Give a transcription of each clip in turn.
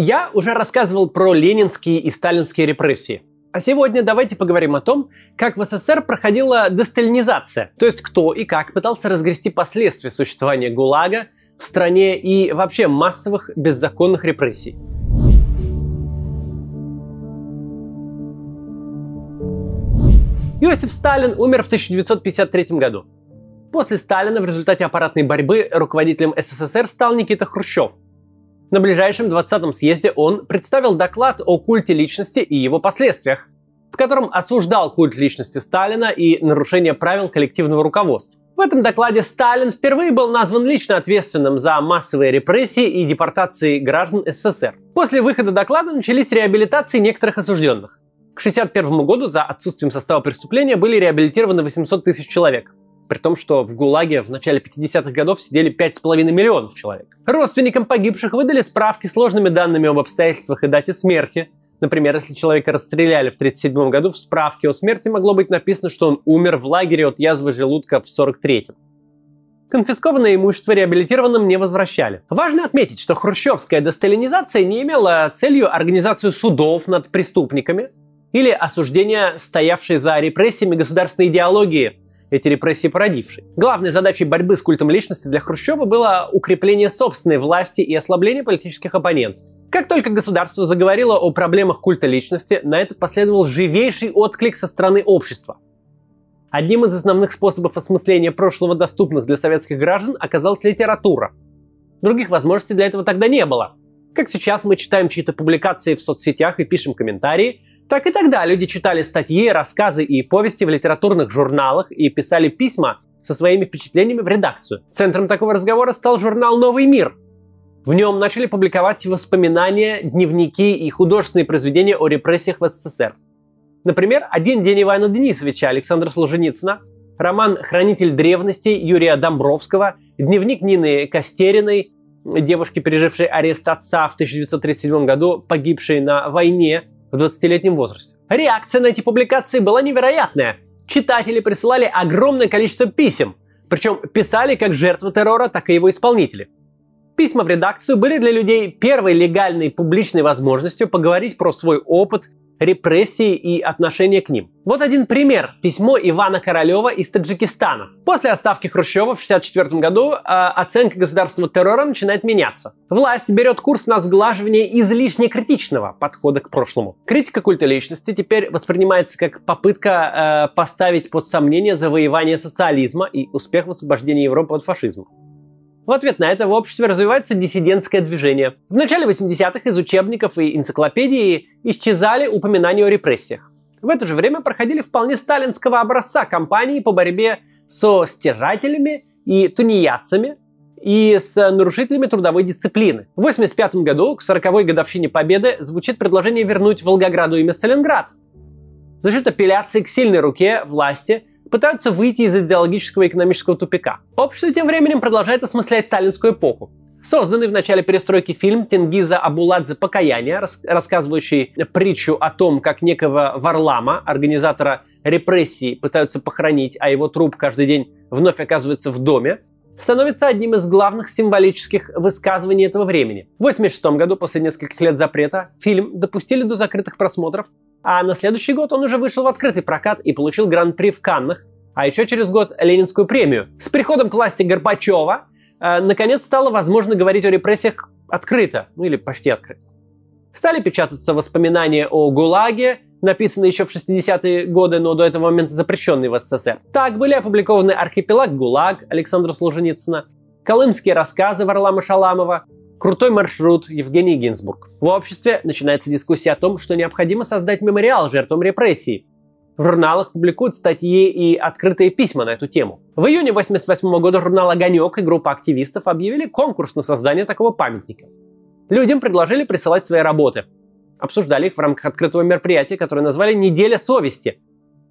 Я уже рассказывал про ленинские и сталинские репрессии. А сегодня давайте поговорим о том, как в СССР проходила десталинизация, то есть кто и как пытался разгрести последствия существования ГУЛАГа в стране и вообще массовых беззаконных репрессий. Иосиф Сталин умер в 1953 году. После Сталина в результате аппаратной борьбы руководителем СССР стал Никита Хрущев – на ближайшем 20-м съезде он представил доклад о культе личности и его последствиях, в котором осуждал культ личности Сталина и нарушение правил коллективного руководства. В этом докладе Сталин впервые был назван лично ответственным за массовые репрессии и депортации граждан СССР. После выхода доклада начались реабилитации некоторых осужденных. К 1961 году за отсутствием состава преступления были реабилитированы 800 тысяч человек при том, что в ГУЛАГе в начале 50-х годов сидели 5,5 миллионов человек. Родственникам погибших выдали справки с сложными данными об обстоятельствах и дате смерти. Например, если человека расстреляли в 1937 году, в справке о смерти могло быть написано, что он умер в лагере от язвы желудка в 1943. Конфискованное имущество реабилитированным не возвращали. Важно отметить, что хрущевская десталинизация не имела целью организацию судов над преступниками или осуждение стоявшей за репрессиями государственной идеологии, эти репрессии породившей. Главной задачей борьбы с культом личности для Хрущева было укрепление собственной власти и ослабление политических оппонентов. Как только государство заговорило о проблемах культа личности, на это последовал живейший отклик со стороны общества. Одним из основных способов осмысления прошлого доступных для советских граждан оказалась литература. Других возможностей для этого тогда не было. Как сейчас мы читаем чьи-то публикации в соцсетях и пишем комментарии, так и тогда люди читали статьи, рассказы и повести в литературных журналах и писали письма со своими впечатлениями в редакцию. Центром такого разговора стал журнал «Новый мир». В нем начали публиковать воспоминания, дневники и художественные произведения о репрессиях в СССР. Например, «Один день Ивана Денисовича» Александра Солженицына, роман «Хранитель древности» Юрия Домбровского, дневник Нины Костериной, девушки, пережившей арест отца в 1937 году, погибшей на войне в 20-летнем возрасте. Реакция на эти публикации была невероятная. Читатели присылали огромное количество писем, причем писали как жертвы террора, так и его исполнители. Письма в редакцию были для людей первой легальной публичной возможностью поговорить про свой опыт репрессии и отношение к ним. Вот один пример. Письмо Ивана Королева из Таджикистана. После отставки Хрущева в 1964 году э, оценка государственного террора начинает меняться. Власть берет курс на сглаживание излишне критичного подхода к прошлому. Критика культа личности теперь воспринимается как попытка э, поставить под сомнение завоевание социализма и успех в освобождении Европы от фашизма. В ответ на это в обществе развивается диссидентское движение. В начале 80-х из учебников и энциклопедии исчезали упоминания о репрессиях. В это же время проходили вполне сталинского образца кампании по борьбе со стяжателями и тунеядцами и с нарушителями трудовой дисциплины. В 1985 году, к 40-й годовщине Победы, звучит предложение вернуть Волгограду имя Сталинград. За счет апелляции к сильной руке власти пытаются выйти из идеологического и экономического тупика. Общество тем временем продолжает осмыслять сталинскую эпоху. Созданный в начале перестройки фильм Тенгиза Абуладзе «Покаяние», рас- рассказывающий притчу о том, как некого Варлама, организатора репрессий, пытаются похоронить, а его труп каждый день вновь оказывается в доме, становится одним из главных символических высказываний этого времени. В 1986 году, после нескольких лет запрета, фильм допустили до закрытых просмотров, а на следующий год он уже вышел в открытый прокат и получил гран-при в Каннах, а еще через год Ленинскую премию. С приходом к власти Горбачева э, наконец стало возможно говорить о репрессиях открыто, ну или почти открыто. Стали печататься воспоминания о ГУЛАГе, написанные еще в 60-е годы, но до этого момента запрещенные в СССР. Так были опубликованы «Архипелаг ГУЛАГ» Александра Солженицына, «Колымские рассказы» Варлама Шаламова, Крутой маршрут Евгений Гинзбург. В обществе начинается дискуссия о том, что необходимо создать мемориал жертвам репрессий. В журналах публикуют статьи и открытые письма на эту тему. В июне 1988 года журнал «Огонек» и группа активистов объявили конкурс на создание такого памятника. Людям предложили присылать свои работы. Обсуждали их в рамках открытого мероприятия, которое назвали «Неделя совести».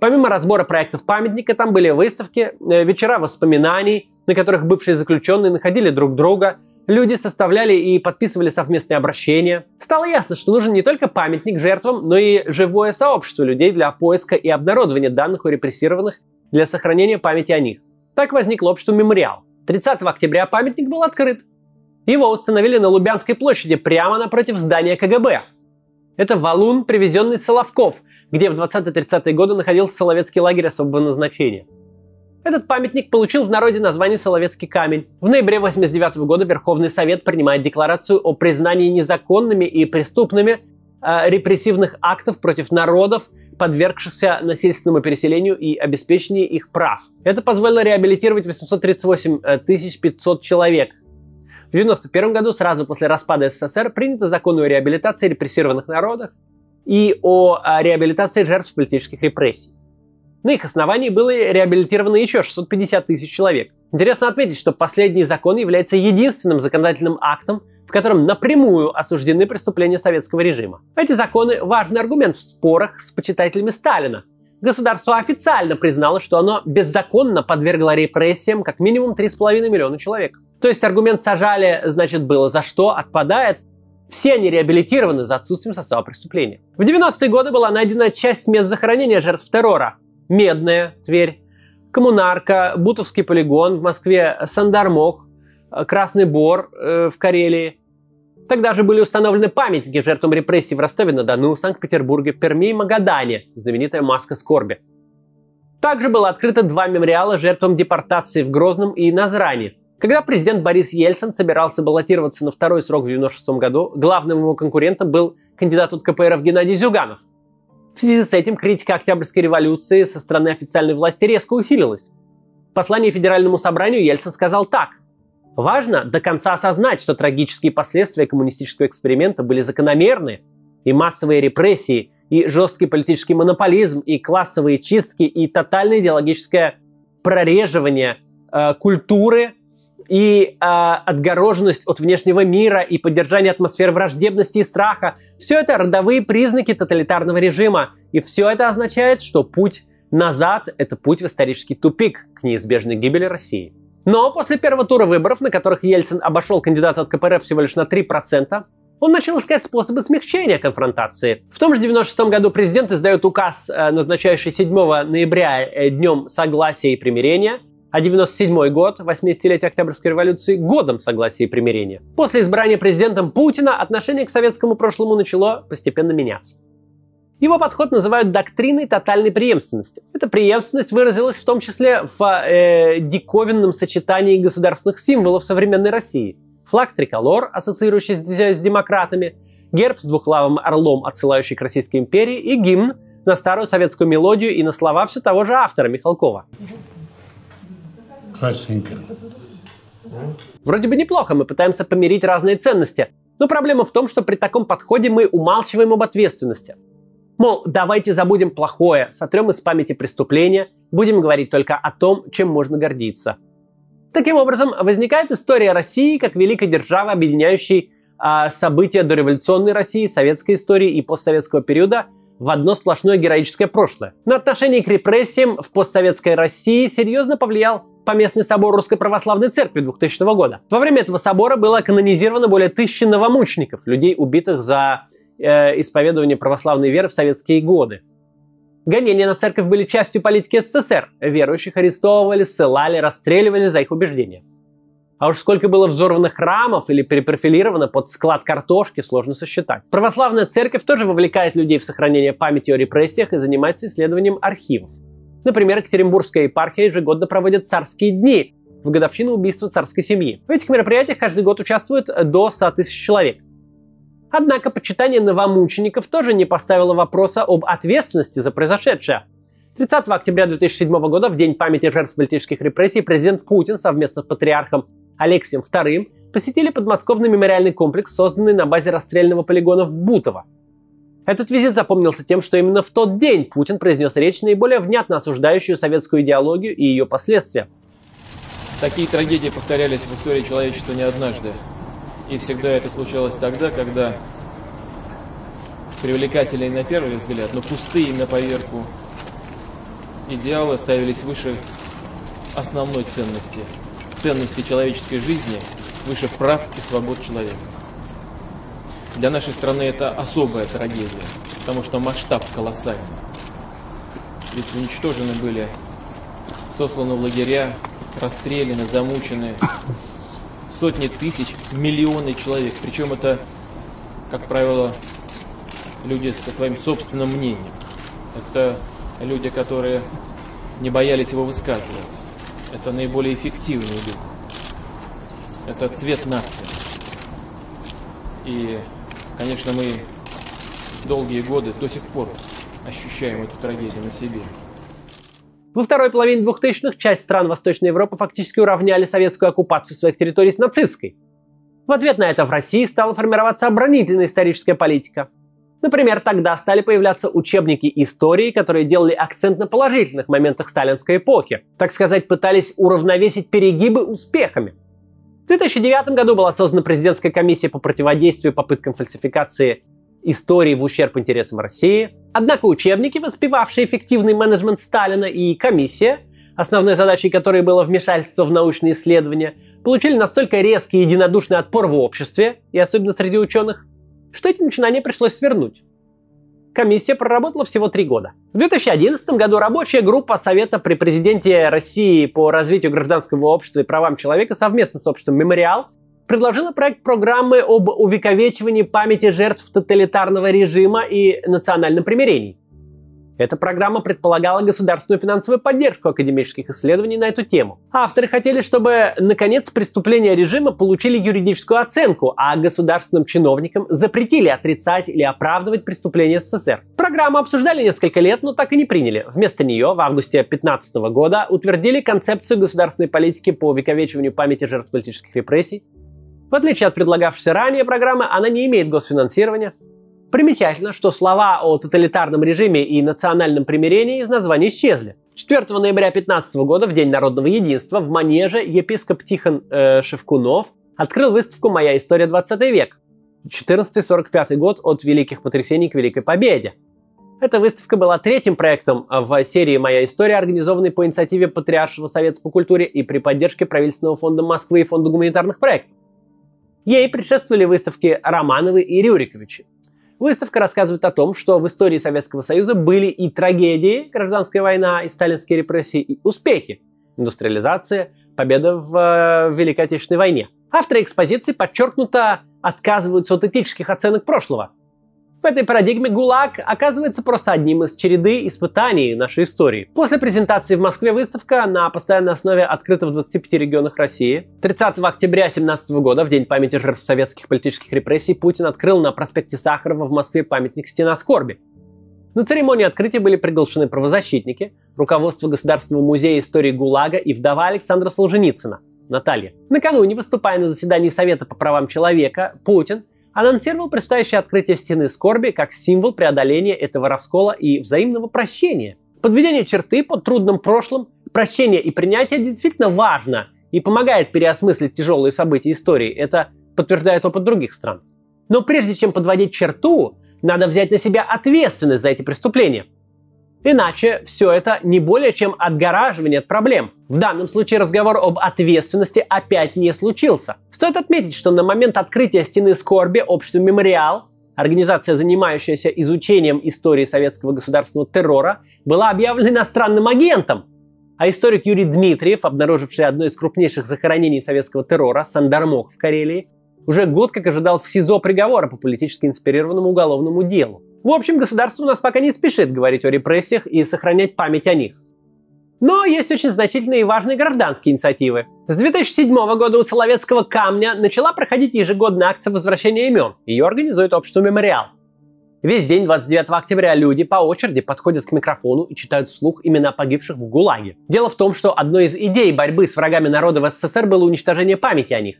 Помимо разбора проектов памятника, там были выставки, э, вечера воспоминаний, на которых бывшие заключенные находили друг друга – Люди составляли и подписывали совместные обращения. Стало ясно, что нужен не только памятник жертвам, но и живое сообщество людей для поиска и обнародования данных о репрессированных для сохранения памяти о них. Так возникло общество «Мемориал». 30 октября памятник был открыт. Его установили на Лубянской площади, прямо напротив здания КГБ. Это валун, привезенный с Соловков, где в 20-30-е годы находился Соловецкий лагерь особого назначения. Этот памятник получил в народе название Соловецкий камень. В ноябре 89 года Верховный Совет принимает декларацию о признании незаконными и преступными э, репрессивных актов против народов, подвергшихся насильственному переселению и обеспечении их прав. Это позволило реабилитировать 838 500 человек. В 1991 году, сразу после распада СССР, принято закон о реабилитации репрессированных народов и о э, реабилитации жертв политических репрессий. На их основании было реабилитировано еще 650 тысяч человек. Интересно отметить, что последний закон является единственным законодательным актом, в котором напрямую осуждены преступления советского режима. Эти законы – важный аргумент в спорах с почитателями Сталина. Государство официально признало, что оно беззаконно подвергло репрессиям как минимум 3,5 миллиона человек. То есть аргумент «сажали» значит было за что отпадает, все они реабилитированы за отсутствием состава преступления. В 90-е годы была найдена часть мест захоронения жертв террора. Медная, Тверь, Коммунарка, Бутовский полигон в Москве, Сандармох, Красный Бор э, в Карелии. Тогда же были установлены памятники жертвам репрессий в Ростове-на-Дону, Санкт-Петербурге, Перми и Магадане, знаменитая маска скорби. Также было открыто два мемориала жертвам депортации в Грозном и Назране. Когда президент Борис Ельцин собирался баллотироваться на второй срок в 1996 году, главным его конкурентом был кандидат от КПРФ Геннадий Зюганов – в связи с этим критика Октябрьской революции со стороны официальной власти резко усилилась. В послании Федеральному собранию Ельцин сказал так. Важно до конца осознать, что трагические последствия коммунистического эксперимента были закономерны, и массовые репрессии, и жесткий политический монополизм, и классовые чистки, и тотальное идеологическое прореживание э, культуры и э, отгороженность от внешнего мира и поддержание атмосферы враждебности и страха – все это родовые признаки тоталитарного режима. И все это означает, что путь назад – это путь в исторический тупик к неизбежной гибели России. Но после первого тура выборов, на которых Ельцин обошел кандидата от КПРФ всего лишь на 3%, он начал искать способы смягчения конфронтации. В том же 96 году президент издает указ, э, назначающий 7 ноября э, днем согласия и примирения – а 97 год, 80-летие Октябрьской революции, годом согласия и примирения. После избрания президентом Путина отношение к советскому прошлому начало постепенно меняться. Его подход называют доктриной тотальной преемственности. Эта преемственность выразилась в том числе в э, диковинном сочетании государственных символов современной России. Флаг триколор, ассоциирующийся с демократами, герб с двухлавым орлом, отсылающий к Российской империи, и гимн на старую советскую мелодию и на слова все того же автора Михалкова. Красивенько. Вроде бы неплохо, мы пытаемся помирить разные ценности. Но проблема в том, что при таком подходе мы умалчиваем об ответственности. Мол, давайте забудем плохое, сотрем из памяти преступления, будем говорить только о том, чем можно гордиться. Таким образом, возникает история России как великой державы, объединяющей э, события дореволюционной России, советской истории и постсоветского периода в одно сплошное героическое прошлое. На отношение к репрессиям в постсоветской России серьезно повлиял Поместный собор Русской Православной Церкви 2000 года. Во время этого собора было канонизировано более тысячи новомучеников, людей, убитых за э, исповедование православной веры в советские годы. Гонения на церковь были частью политики СССР. Верующих арестовывали, ссылали, расстреливали за их убеждения. А уж сколько было взорванных храмов или перепрофилировано под склад картошки, сложно сосчитать. Православная церковь тоже вовлекает людей в сохранение памяти о репрессиях и занимается исследованием архивов. Например, Екатеринбургская епархия ежегодно проводит царские дни в годовщину убийства царской семьи. В этих мероприятиях каждый год участвует до 100 тысяч человек. Однако почитание новомучеников тоже не поставило вопроса об ответственности за произошедшее. 30 октября 2007 года, в день памяти жертв политических репрессий, президент Путин совместно с патриархом Алексием II посетили подмосковный мемориальный комплекс, созданный на базе расстрельного полигона в Бутово. Этот визит запомнился тем, что именно в тот день Путин произнес речь, наиболее внятно осуждающую советскую идеологию и ее последствия. Такие трагедии повторялись в истории человечества не однажды. И всегда это случалось тогда, когда привлекательные на первый взгляд, но пустые на поверку идеалы ставились выше основной ценности, ценности человеческой жизни, выше прав и свобод человека. Для нашей страны это особая трагедия, потому что масштаб колоссальный. Ведь уничтожены были, сосланы в лагеря, расстреляны, замучены сотни тысяч, миллионы человек. Причем это, как правило, люди со своим собственным мнением. Это люди, которые не боялись его высказывать. Это наиболее эффективный дух. Это цвет нации. И, конечно, мы долгие годы до сих пор ощущаем эту трагедию на себе. Во второй половине 2000-х часть стран Восточной Европы фактически уравняли советскую оккупацию своих территорий с нацистской. В ответ на это в России стала формироваться оборонительная историческая политика. Например, тогда стали появляться учебники истории, которые делали акцент на положительных моментах сталинской эпохи. Так сказать, пытались уравновесить перегибы успехами. В 2009 году была создана президентская комиссия по противодействию попыткам фальсификации истории в ущерб интересам России. Однако учебники, воспевавшие эффективный менеджмент Сталина и комиссия, основной задачей которой было вмешательство в научные исследования, получили настолько резкий и единодушный отпор в обществе, и особенно среди ученых, что эти начинания пришлось свернуть. Комиссия проработала всего три года. В 2011 году рабочая группа Совета при президенте России по развитию гражданского общества и правам человека совместно с обществом «Мемориал» предложила проект программы об увековечивании памяти жертв тоталитарного режима и национальном примирении. Эта программа предполагала государственную финансовую поддержку академических исследований на эту тему. Авторы хотели, чтобы, наконец, преступления режима получили юридическую оценку, а государственным чиновникам запретили отрицать или оправдывать преступления СССР. Программу обсуждали несколько лет, но так и не приняли. Вместо нее в августе 2015 года утвердили концепцию государственной политики по увековечиванию памяти жертв политических репрессий, в отличие от предлагавшейся ранее программы, она не имеет госфинансирования. Примечательно, что слова о тоталитарном режиме и национальном примирении из названия исчезли. 4 ноября 2015 года, в День народного единства, в Манеже епископ Тихон э, Шевкунов открыл выставку «Моя история 20 век». 1445 год от Великих потрясений к Великой Победе. Эта выставка была третьим проектом в серии «Моя история», организованной по инициативе Патриаршего совета по культуре и при поддержке правительственного фонда Москвы и фонда гуманитарных проектов. Ей предшествовали выставки Романовы и Рюриковичи. Выставка рассказывает о том, что в истории Советского Союза были и трагедии, гражданская война и сталинские репрессии, и успехи, индустриализация, победа в э, Великой Отечественной войне. Авторы экспозиции подчеркнуто отказываются от этических оценок прошлого – в этой парадигме ГУЛАГ оказывается просто одним из череды испытаний нашей истории. После презентации в Москве выставка на постоянной основе открыта в 25 регионах России. 30 октября 2017 года, в День памяти жертв советских политических репрессий, Путин открыл на проспекте Сахарова в Москве памятник «Стена скорби». На церемонии открытия были приглашены правозащитники, руководство Государственного музея истории ГУЛАГа и вдова Александра Солженицына, Наталья. Накануне, выступая на заседании Совета по правам человека, Путин анонсировал предстоящее открытие стены скорби как символ преодоления этого раскола и взаимного прощения. Подведение черты под трудным прошлым, прощение и принятие действительно важно и помогает переосмыслить тяжелые события истории. Это подтверждает опыт других стран. Но прежде чем подводить черту, надо взять на себя ответственность за эти преступления – Иначе все это не более чем отгораживание от проблем. В данном случае разговор об ответственности опять не случился. Стоит отметить, что на момент открытия стены скорби общество «Мемориал» Организация, занимающаяся изучением истории советского государственного террора, была объявлена иностранным агентом. А историк Юрий Дмитриев, обнаруживший одно из крупнейших захоронений советского террора, Сандармох в Карелии, уже год как ожидал в СИЗО приговора по политически инспирированному уголовному делу. В общем, государство у нас пока не спешит говорить о репрессиях и сохранять память о них. Но есть очень значительные и важные гражданские инициативы. С 2007 года у Соловецкого камня начала проходить ежегодная акция возвращения имен. Ее организует общество «Мемориал». Весь день 29 октября люди по очереди подходят к микрофону и читают вслух имена погибших в ГУЛАГе. Дело в том, что одной из идей борьбы с врагами народа в СССР было уничтожение памяти о них.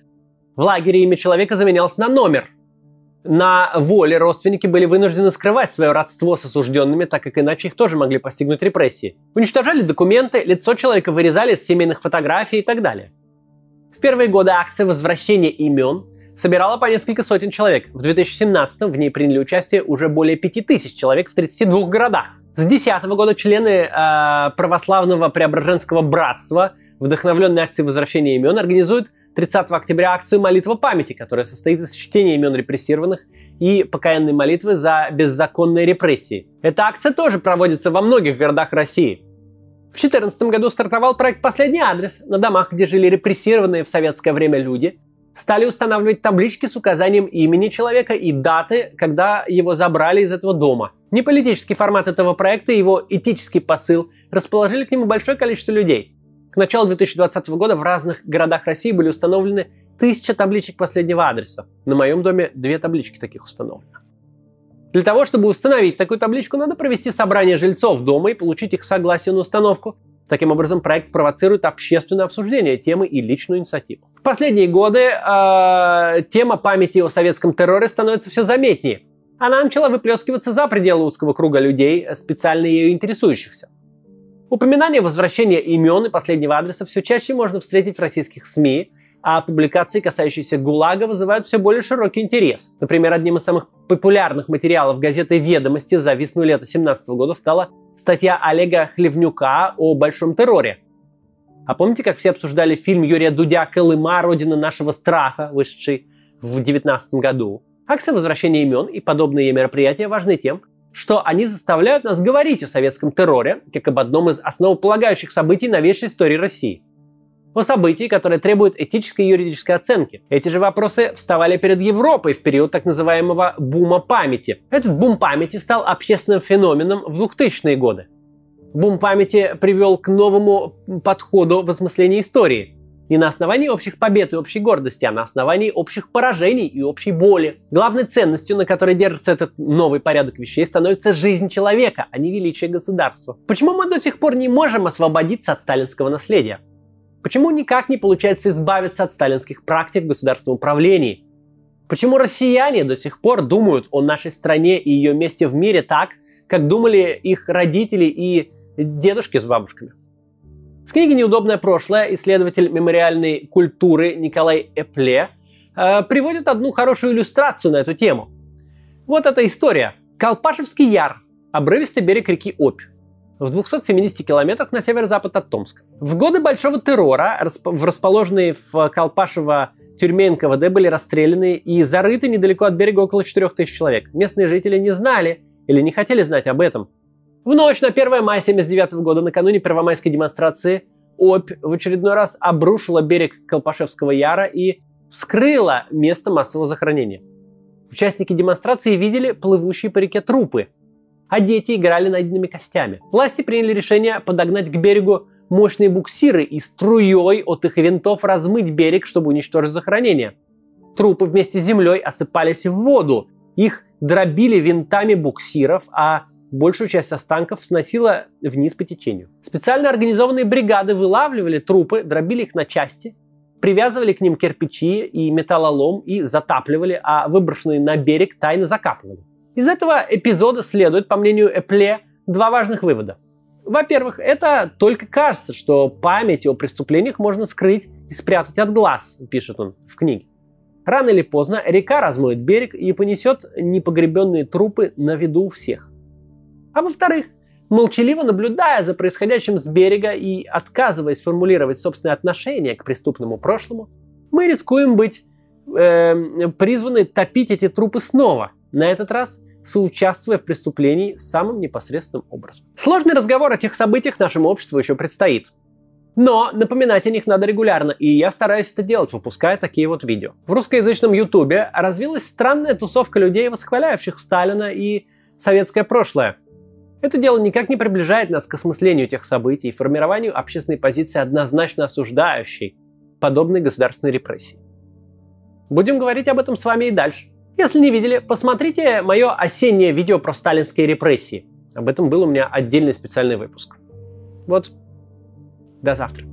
В лагере имя человека заменялось на номер, на воле родственники были вынуждены скрывать свое родство с осужденными, так как иначе их тоже могли постигнуть репрессии. Уничтожали документы, лицо человека вырезали с семейных фотографий и так далее. В первые годы акция возвращения имен собирала по несколько сотен человек. В 2017 в ней приняли участие уже более 5000 человек в 32 городах. С 2010 года члены э, православного Преображенского братства, вдохновленные акцией возвращения имен, организуют 30 октября акцию «Молитва памяти», которая состоит из чтения имен репрессированных и покаянной молитвы за беззаконные репрессии. Эта акция тоже проводится во многих городах России. В 2014 году стартовал проект «Последний адрес» на домах, где жили репрессированные в советское время люди. Стали устанавливать таблички с указанием имени человека и даты, когда его забрали из этого дома. Не политический формат этого проекта и его этический посыл расположили к нему большое количество людей. К началу 2020 года в разных городах России были установлены тысяча табличек последнего адреса. На моем доме две таблички таких установлены. Для того, чтобы установить такую табличку, надо провести собрание жильцов дома и получить их согласие на установку. Таким образом, проект провоцирует общественное обсуждение темы и личную инициативу. В последние годы э, тема памяти о советском терроре становится все заметнее. Она начала выплескиваться за пределы узкого круга людей, специально ею интересующихся. Упоминание возвращения имен и последнего адреса все чаще можно встретить в российских СМИ, а публикации, касающиеся ГУЛАГа, вызывают все более широкий интерес. Например, одним из самых популярных материалов газеты «Ведомости» за весну лета 2017 года стала статья Олега Хлевнюка о Большом терроре. А помните, как все обсуждали фильм Юрия Дудя «Колыма. Родина нашего страха», вышедший в 2019 году? Акция возвращения имен и подобные мероприятия важны тем, что они заставляют нас говорить о советском терроре, как об одном из основополагающих событий новейшей истории России – о событии, которое требует этической и юридической оценки. Эти же вопросы вставали перед Европой в период так называемого бума памяти. Этот бум памяти стал общественным феноменом в 2000-е годы. Бум памяти привел к новому подходу в осмыслении истории. Не на основании общих побед и общей гордости, а на основании общих поражений и общей боли. Главной ценностью, на которой держится этот новый порядок вещей, становится жизнь человека, а не величие государства. Почему мы до сих пор не можем освободиться от сталинского наследия? Почему никак не получается избавиться от сталинских практик в государственном управлении? Почему россияне до сих пор думают о нашей стране и ее месте в мире так, как думали их родители и дедушки с бабушками? В книге «Неудобное прошлое» исследователь мемориальной культуры Николай Эпле э, приводит одну хорошую иллюстрацию на эту тему. Вот эта история. Колпашевский яр, обрывистый берег реки Обь в 270 километрах на северо-запад от Томска. В годы Большого террора в расположенной в Колпашево тюрьме НКВД были расстреляны и зарыты недалеко от берега около 4000 человек. Местные жители не знали или не хотели знать об этом. В ночь на 1 мая 1979 года, накануне первомайской демонстрации, Обь в очередной раз обрушила берег Колпашевского Яра и вскрыла место массового захоронения. Участники демонстрации видели плывущие по реке трупы, а дети играли найденными костями. Власти приняли решение подогнать к берегу мощные буксиры и струей от их винтов размыть берег, чтобы уничтожить захоронение. Трупы вместе с землей осыпались в воду. Их дробили винтами буксиров, а большую часть останков сносила вниз по течению. Специально организованные бригады вылавливали трупы, дробили их на части, привязывали к ним кирпичи и металлолом и затапливали, а выброшенные на берег тайно закапывали. Из этого эпизода следует, по мнению Эпле, два важных вывода. Во-первых, это только кажется, что память о преступлениях можно скрыть и спрятать от глаз, пишет он в книге. Рано или поздно река размоет берег и понесет непогребенные трупы на виду у всех. А во-вторых, молчаливо наблюдая за происходящим с берега и отказываясь формулировать собственное отношение к преступному прошлому, мы рискуем быть э, призваны топить эти трупы снова – на этот раз соучаствуя в преступлении самым непосредственным образом. Сложный разговор о тех событиях нашему обществу еще предстоит. Но напоминать о них надо регулярно, и я стараюсь это делать, выпуская такие вот видео. В русскоязычном ютубе развилась странная тусовка людей, восхваляющих Сталина и советское прошлое. Это дело никак не приближает нас к осмыслению тех событий и формированию общественной позиции, однозначно осуждающей подобные государственные репрессии. Будем говорить об этом с вами и дальше. Если не видели, посмотрите мое осеннее видео про сталинские репрессии. Об этом был у меня отдельный специальный выпуск. Вот, до завтра.